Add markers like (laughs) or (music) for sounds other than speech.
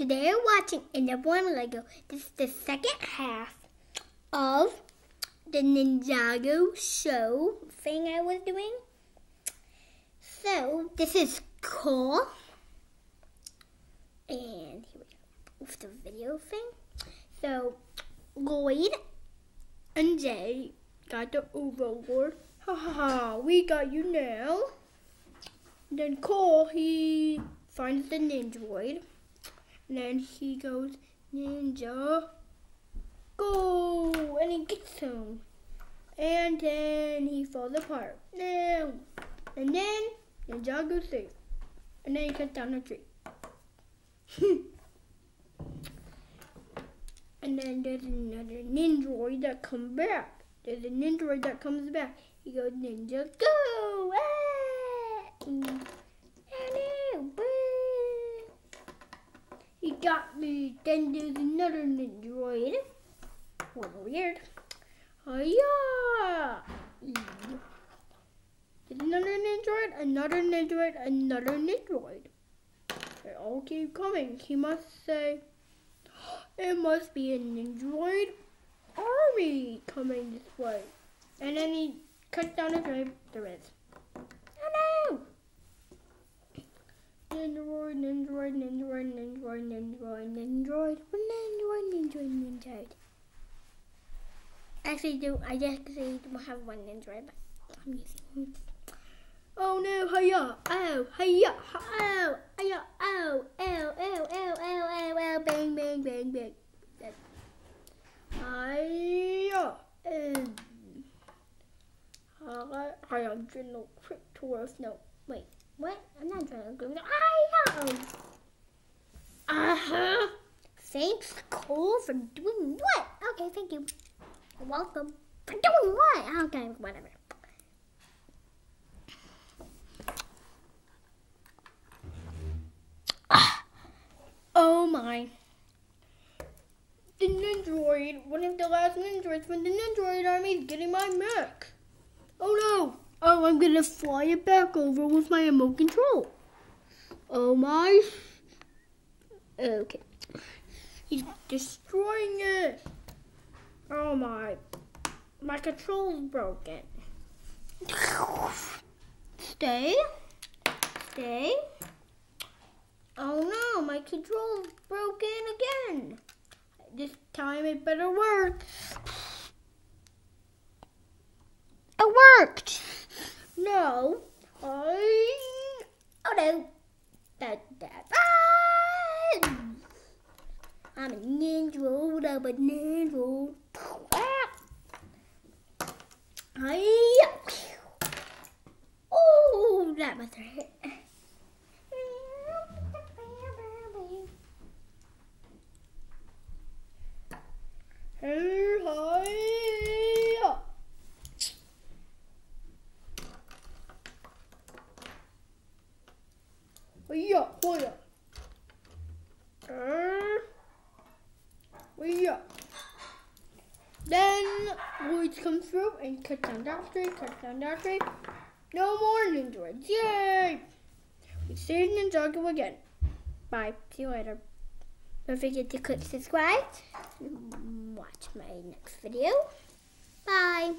Today we're watching A Number One Lego. This is the second half of the Ninjago show thing I was doing. So this is cool. And here we go with the video thing. So Lloyd and Jay got the overlord. Ha ha ha, we got you now. Then Cole, he finds the Nindroid. And then he goes, Ninja, go! And he gets him. And then he falls apart. No! And then Ninja goes safe. And then he cuts down a tree. (laughs) and then there's another Nindroid that comes back. There's a Nindroid that comes back. He goes, Ninja, go! Ah! And, He got me. Then there's another Nindroid. What a weird. Hiya! There's another Nindroid, another Nindroid, another Nindroid. They all keep coming. He must say, it must be a Nindroid army coming this way. And then he cuts down a tree. There is. Nindroid, Nindroid, Nindroid, Nindroid, Nindroid, Nindroid, Nindroid, Nindroid, Nindroid. Actually, do I actually don't have one Nindroid, but I'm using. Oh no! Hiya! Oh! Hiya! Oh! Hiya! Oh! Oh! Oh! Oh! Oh! Oh! Oh! Bang! Bang! Bang! Bang! Hiya! And hiya! General Quick Taurus. No, wait. What? I'm not trying to go. Thanks, Cole, for doing what? Okay, thank you. You're welcome. For doing what? Okay, whatever. Ah. Oh my. The Nindroid, one of the last Nindroids from the Nindroid army is getting my mech. Oh no! Oh, I'm gonna fly it back over with my remote control. Oh my. Okay. He's destroying it. Oh my. My control's broken. Stay. Stay. Oh no, my control's broken again. This time it better work. It worked. No, I. Oh no. That, that. Ah! I'm a ninja, I'm a ninja. Ah! I. Oh, that must hurt. Hey, hi. Oh yeah. Then Lloyd comes through and cuts down that tree, cuts down that tree. No more Nindroids. Yay! We see Ninjago again. Bye. See you later. Don't forget to click subscribe. Watch my next video. Bye.